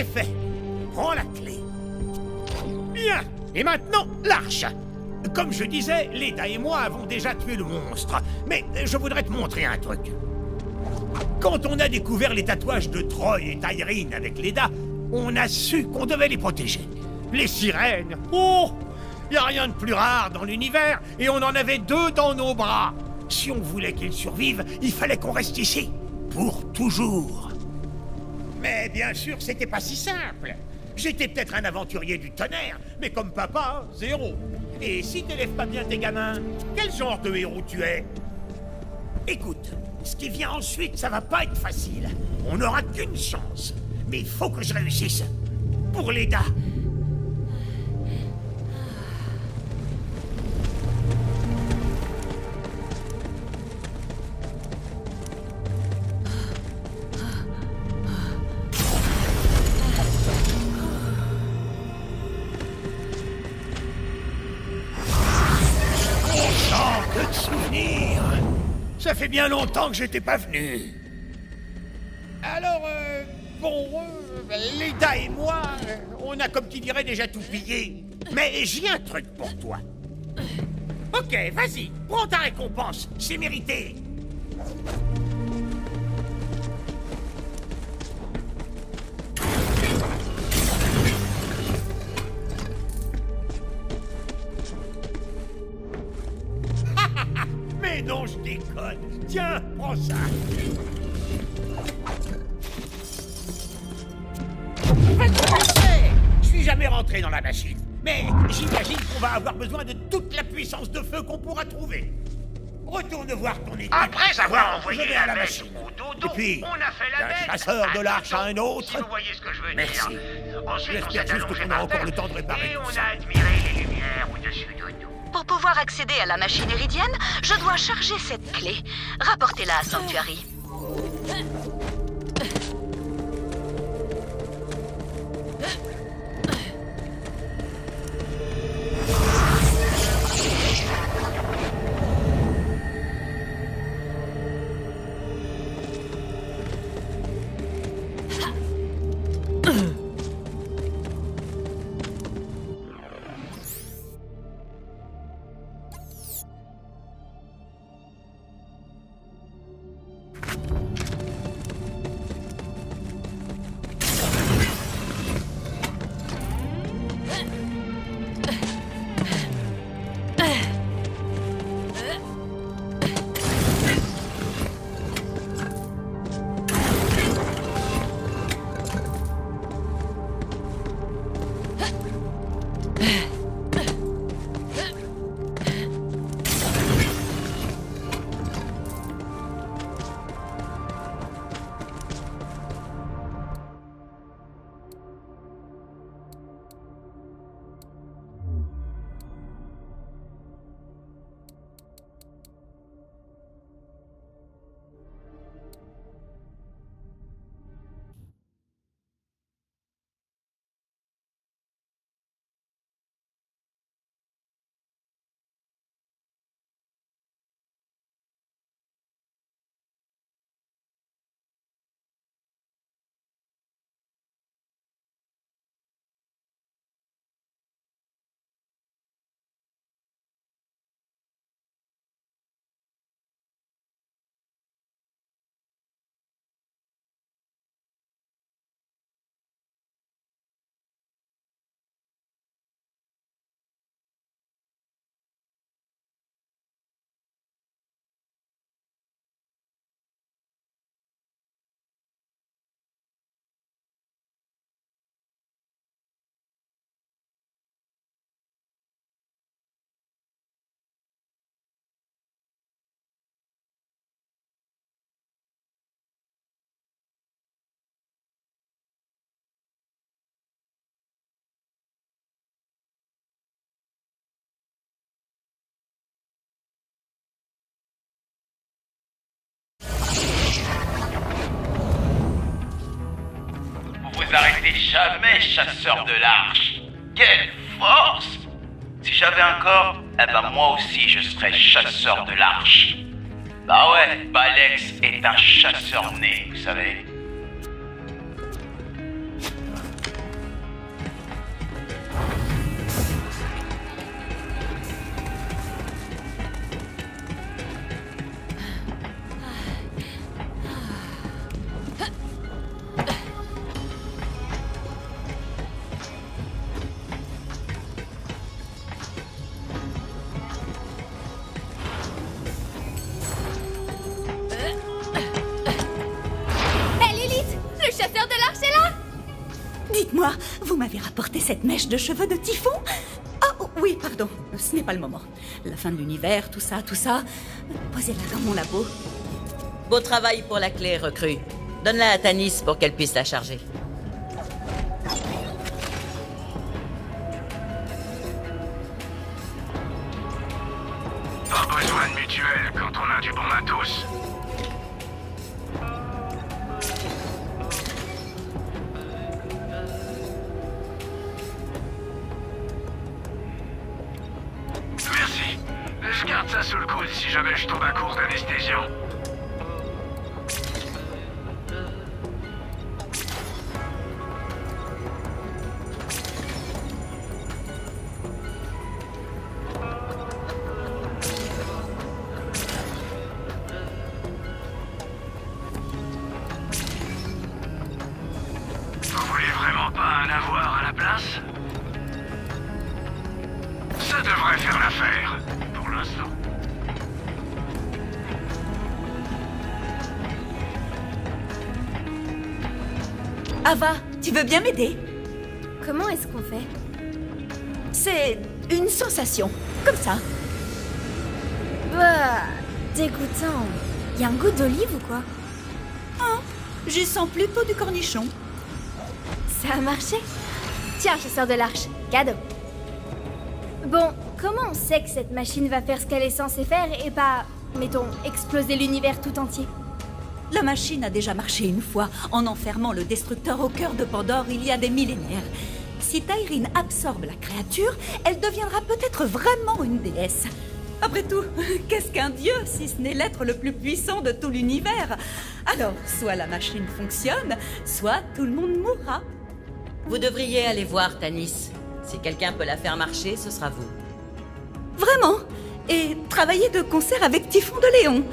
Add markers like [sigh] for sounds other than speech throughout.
c'est fait. Prends la clé. Bien. Et maintenant, l'arche. Comme je disais, Leda et moi avons déjà tué le monstre. Mais je voudrais te montrer un truc. Quand on a découvert les tatouages de Troy et Tyrene avec Leda, on a su qu'on devait les protéger. Les sirènes, oh Y a rien de plus rare dans l'univers, et on en avait deux dans nos bras. Si on voulait qu'ils survivent, il fallait qu'on reste ici. Pour toujours. Mais bien sûr, c'était pas si simple. J'étais peut-être un aventurier du tonnerre, mais comme papa, zéro. Et si t'élèves pas bien tes gamins, quel genre de héros tu es? Écoute, ce qui vient ensuite, ça va pas être facile. On n'aura qu'une chance. Mais il faut que je réussisse. Pour. Oh, Ça fait bien longtemps que j'étais pas venu. Alors, euh, bon, euh, et moi, euh, on a comme qui dirait déjà tout pillé. Mais j'ai un truc pour toi. Ok, vas-y, prends ta récompense, c'est mérité. Ça. Je suis jamais rentré dans la machine. Mais j'imagine qu'on va avoir besoin de toute la puissance de feu qu'on pourra trouver. Retourne voir ton équipe. Après avoir envoyé la à la machine. au dodo, Et puis, on a fait la bête chasseur de l'arche à un autre. Si vous voyez ce que je veux Merci. dire. Ensuite, on s'est juste allongé par encore terre le temps de réparer et on ça. a admiré les Pour pouvoir accéder à la machine iridienne, je dois charger cette clé. Rapportez-la à Sanctuary. Yeah. [laughs] jamais, chasseur de l'arche. Quelle force Si j'avais un corps, eh ben moi aussi je serais chasseur de l'arche. Bah ouais, Balex est un chasseur né, vous savez. M'avez rapporté cette mèche de cheveux de typhon? Ah oh, oui, pardon, ce n'est pas le moment. La fin de l'univers, tout ça, tout ça. Posez-la dans mon labo. Beau travail pour la clé, recrue. Donne-la à Tanis pour qu'elle puisse la charger. Pas besoin de mutuelle quand on a du bon matos. Jamais je tombe à court d'anesthésiant. Vous voulez vraiment pas un avoir à la place? Ça devrait faire l'affaire, pour l'instant. Ava, tu veux bien m'aider? Comment est-ce qu'on fait? C'est une sensation, comme ça. Bah, dégoûtant. Y a un goût d'olive ou quoi? Hein Je sens plutôt du cornichon. Ça a marché? Tiens, chasseur de l'arche, cadeau. Bon, comment on sait que cette machine va faire ce qu'elle est censée faire et pas, mettons, exploser l'univers tout entier? La machine a déjà marché une fois en enfermant le destructeur au cœur de Pandore il y a des millénaires. Si Tyrine absorbe la créature, elle deviendra peut-être vraiment une déesse. Après tout, [laughs] qu'est-ce qu'un dieu si ce n'est l'être le plus puissant de tout l'univers? Alors, soit la machine fonctionne, soit tout le monde mourra. Vous devriez aller voir Tanis. Si quelqu'un peut la faire marcher, ce sera vous. Vraiment? Et travailler de concert avec Typhon de Léon?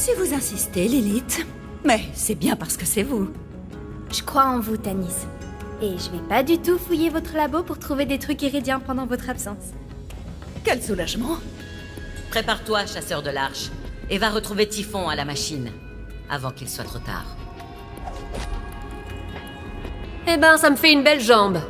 Si vous insistez, Lilith. Mais c'est bien parce que c'est vous. Je crois en vous, Tanis. Et je vais pas du tout fouiller votre labo pour trouver des trucs iridiens pendant votre absence. Quel soulagement Prépare-toi, chasseur de l'arche, et va retrouver Typhon à la machine, avant qu'il soit trop tard. Eh ben, ça me fait une belle jambe.